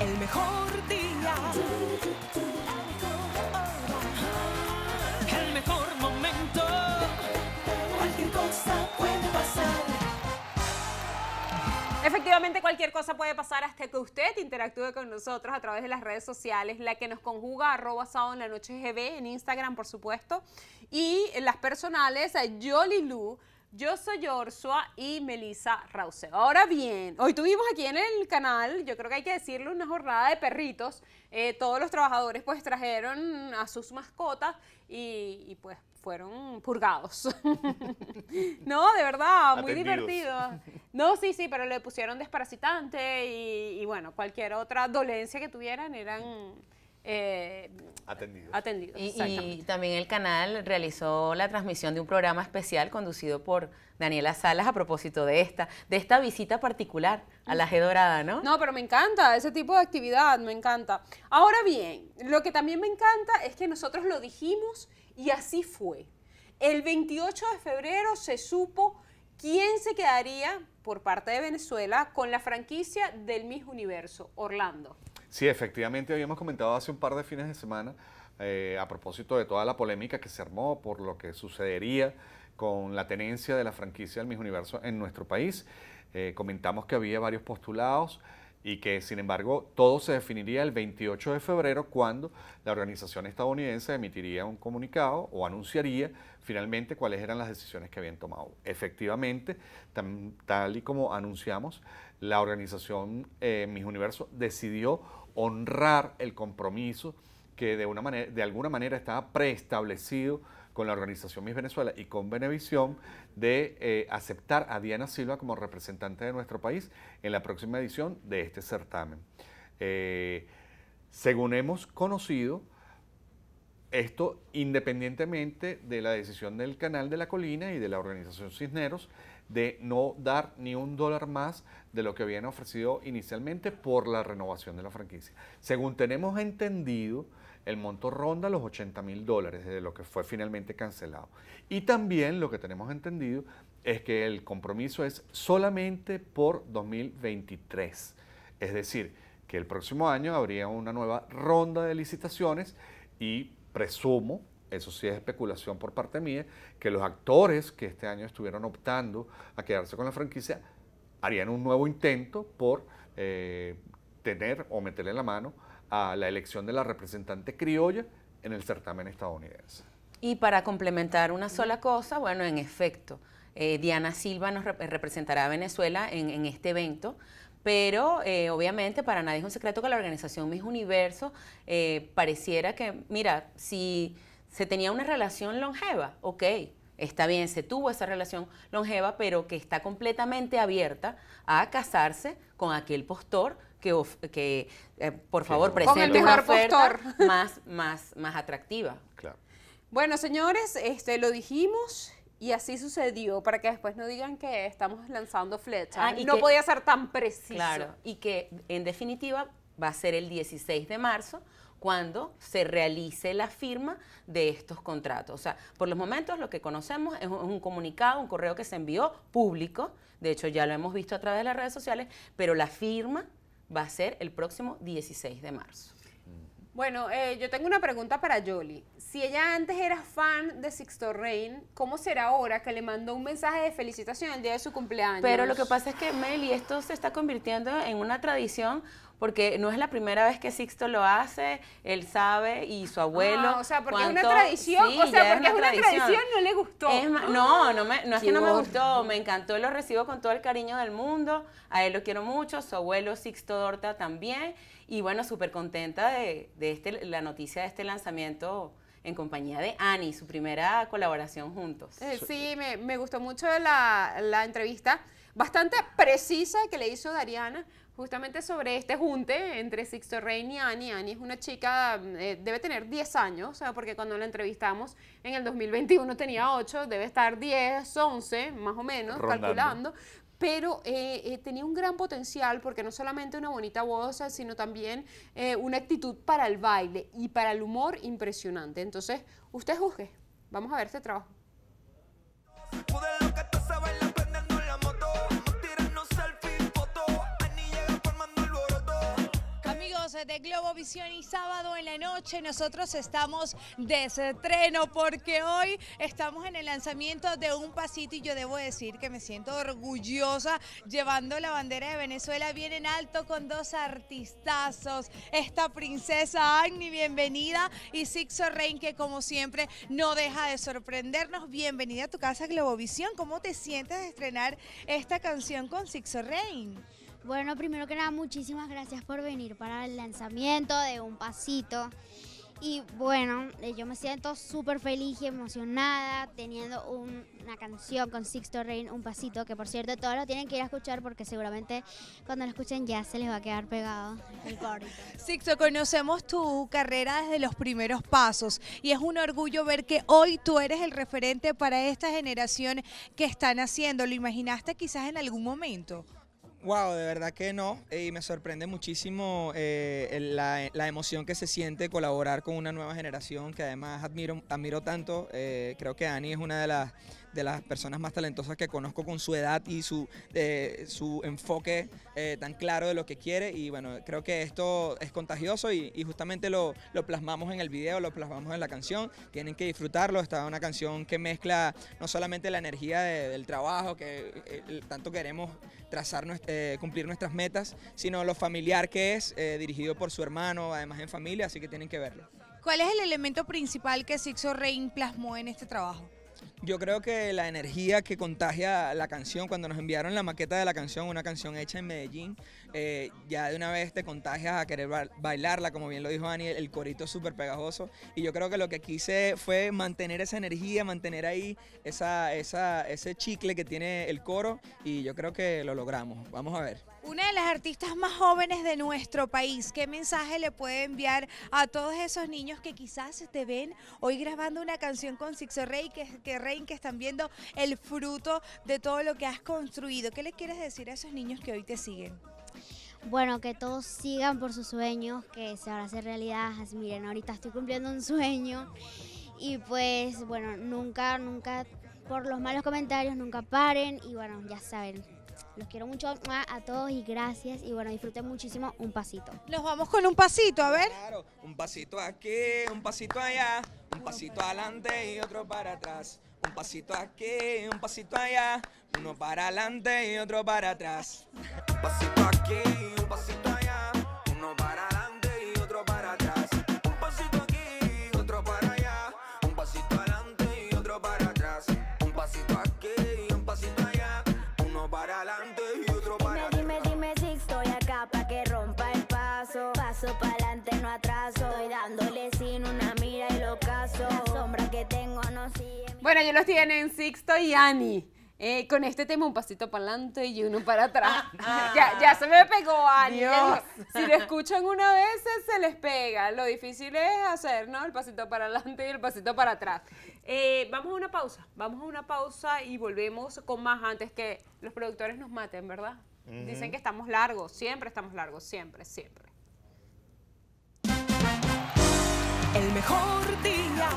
el mejor día. El mejor momento. Cualquier cosa puede pasar. Efectivamente, cualquier cosa puede pasar hasta que usted interactúe con nosotros a través de las redes sociales, la que nos conjuga arroba sábado en la noche GB, en Instagram, por supuesto, y las personales, a Yoli Lu, yo soy Jorsua y Melissa Rause. Ahora bien, hoy tuvimos aquí en el canal, yo creo que hay que decirlo, una jornada de perritos. Eh, todos los trabajadores pues trajeron a sus mascotas y, y, pues fueron purgados. no, de verdad, muy Atendidos. divertido. No, sí, sí, pero le pusieron desparasitante y, y bueno, cualquier otra dolencia que tuvieran eran eh, Atendidos. atendidos. Y, y también el canal realizó la transmisión de un programa especial conducido por Daniela Salas a propósito de esta, de esta visita particular a la G Dorada, ¿no? No, pero me encanta ese tipo de actividad, me encanta. Ahora bien, lo que también me encanta es que nosotros lo dijimos y así fue. El 28 de febrero se supo quién se quedaría por parte de Venezuela con la franquicia del Miss Universo, Orlando. Sí, efectivamente habíamos comentado hace un par de fines de semana eh, a propósito de toda la polémica que se armó por lo que sucedería con la tenencia de la franquicia del Miss Universo en nuestro país. Eh, comentamos que había varios postulados y que sin embargo todo se definiría el 28 de febrero cuando la organización estadounidense emitiría un comunicado o anunciaría finalmente cuáles eran las decisiones que habían tomado. Efectivamente, tal y como anunciamos, la organización eh, Miss Universo decidió honrar el compromiso que de, una manera, de alguna manera estaba preestablecido con la organización Miss Venezuela y con Benevisión de eh, aceptar a Diana Silva como representante de nuestro país en la próxima edición de este certamen. Eh, según hemos conocido, esto independientemente de la decisión del Canal de la Colina y de la organización Cisneros de no dar ni un dólar más de lo que habían ofrecido inicialmente por la renovación de la franquicia. Según tenemos entendido, el monto ronda los 80 mil dólares de lo que fue finalmente cancelado. Y también lo que tenemos entendido es que el compromiso es solamente por 2023. Es decir, que el próximo año habría una nueva ronda de licitaciones y presumo, eso sí es especulación por parte mía, que los actores que este año estuvieron optando a quedarse con la franquicia harían un nuevo intento por eh, tener o meterle la mano a la elección de la representante criolla en el certamen estadounidense. Y para complementar una sola cosa, bueno, en efecto, eh, Diana Silva nos rep- representará a Venezuela en, este evento, pero eh, obviamente para nadie es un secreto que la organización Miss Universo pareciera que, mira, si se tenía una relación longeva, ok, está bien, se tuvo esa relación longeva, pero que está completamente abierta a casarse con aquel postor que, of- que eh, por favor, presente una oferta postor. más, más, más atractiva. Claro. Bueno, señores, este, lo dijimos y así sucedió, para que después no digan que estamos lanzando flechas. Ah, y no que- podía ser tan preciso. Claro, y que en definitiva va a ser el 16 de marzo cuando se realice la firma de estos contratos. O sea, por los momentos lo que conocemos es un, un comunicado, un correo que se envió público, de hecho ya lo hemos visto a través de las redes sociales, pero la firma va a ser el próximo 16 de marzo. Bueno, eh, yo tengo una pregunta para Yoli. Si ella antes era fan de Sixto Rain, ¿cómo será ahora que le mandó un mensaje de felicitación el día de su cumpleaños? Pero lo que pasa es que, Meli, esto se está convirtiendo en una tradición porque no es la primera vez que Sixto lo hace, él sabe y su abuelo. Ah, o sea, porque es una tradición, Sí, o sea, porque es una tradición, no le gustó. Es no, no, me- no es Qué que no me gustó, me encantó, lo recibo con todo el cariño del mundo, a él lo quiero mucho, su abuelo Sixto Dorta también, y bueno, súper contenta de, de este, la noticia de este lanzamiento en compañía de Ani, su primera colaboración juntos. Eh, sí, me, me gustó mucho la, la entrevista, bastante precisa que le hizo Dariana, justamente sobre este junte entre Sixto Rain y Ani. Ani es una chica, eh, debe tener 10 años, o sea, porque cuando la entrevistamos en el 2021 tenía 8, debe estar 10, 11, más o menos, Rondando. calculando. Pero eh, eh, tenía un gran potencial porque no solamente una bonita voz, sino también eh, una actitud para el baile y para el humor impresionante. Entonces, usted juzgue. Vamos a ver este trabajo. De Globovisión y sábado en la noche nosotros estamos de estreno porque hoy estamos en el lanzamiento de un pasito y yo debo decir que me siento orgullosa llevando la bandera de Venezuela bien en alto con dos artistazos. Esta princesa Agni, bienvenida, y Sixo Rain que como siempre no deja de sorprendernos. Bienvenida a tu casa Globovisión. ¿Cómo te sientes de estrenar esta canción con Sixo Rain? Bueno, primero que nada, muchísimas gracias por venir para el lanzamiento de Un Pasito. Y bueno, eh, yo me siento súper feliz y emocionada teniendo un- una canción con Sixto Rain, Un Pasito, que por cierto todos lo tienen que ir a escuchar porque seguramente cuando lo escuchen ya se les va a quedar pegado el corito. Sixto, conocemos tu carrera desde los primeros pasos y es un orgullo ver que hoy tú eres el referente para esta generación que están haciendo. ¿Lo imaginaste quizás en algún momento? Wow, de verdad que no. eh, Y me sorprende muchísimo eh, la, la emoción que se siente colaborar con una nueva generación que además admiro, admiro tanto. eh, creo que Ani es una de las, de las personas más talentosas que conozco con su edad y su, eh, su enfoque eh, tan claro de lo que quiere. Y bueno, creo que esto es contagioso y, y justamente lo, lo plasmamos en el video, lo plasmamos en la canción. Tienen que disfrutarlo. Está una canción que mezcla no solamente la energía de- del trabajo, que eh, tanto queremos trazar, nues- eh, cumplir nuestras metas, sino lo familiar que es, eh, dirigido por su hermano, además en familia, así que tienen que verlo. ¿Cuál es el elemento principal que Sixto Rain plasmó en este trabajo? Yo creo que la energía que contagia la canción, cuando nos enviaron la maqueta de la canción, una canción hecha en Medellín, eh, ya de una vez te contagias a querer ba- bailarla, como bien lo dijo Dani, el corito es súper pegajoso. Y yo creo que lo que quise fue mantener esa energía, mantener ahí esa, esa, ese chicle que tiene el coro, y yo creo que lo logramos. Vamos a ver. Una de las artistas más jóvenes de nuestro país, ¿qué mensaje le puede enviar a todos esos niños que quizás te ven hoy grabando una canción con Sixto Rey, que, que Rain, que están viendo el fruto de todo lo que has construido? ¿Qué le quieres decir a esos niños que hoy te siguen? Bueno, que todos sigan por sus sueños, que se van a hacer realidad. Miren, ahorita estoy cumpliendo un sueño y pues bueno, nunca, nunca, por los malos comentarios, nunca paren y bueno, ya saben, los quiero mucho ¡mua! a todos y gracias y bueno, disfruten muchísimo un pasito. Nos vamos con un pasito, a ver. Claro, un pasito aquí, un pasito allá, un pasito adelante y otro para atrás. Un pasito aquí, un pasito allá, uno para adelante y otro para atrás. Un pasito aquí, paso. Pa'lante, no atraso. Estoy dándole sin una mira y lo caso. La sombra que tengo no sigue. Bueno, ellos los tienen Sixto y Ani. Eh, con este tema un pasito para adelante y uno para atrás. ya, ya se me pegó Ani. Si lo escuchan una vez, se les pega. Lo difícil es hacer, ¿no? El pasito para adelante y el pasito para atrás. Eh, vamos a una pausa. Vamos a una pausa y volvemos con más antes que los productores nos maten, ¿verdad? Dicen que estamos largos. Siempre estamos largos. Siempre, siempre. El mejor día